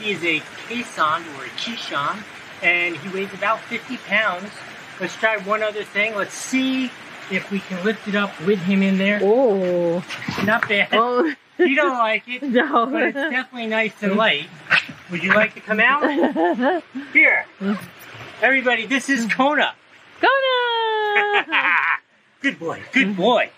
He is a caisson or a chishan, and he weighs about 50 pounds. Let's try one other thing. Let's see if we can lift it up with him in there. Oh. Not bad. Oh. You don't like it, No. but it's definitely nice and light. Would you like to come out? Here. Everybody, this is Kona. Kona! good boy, good boy.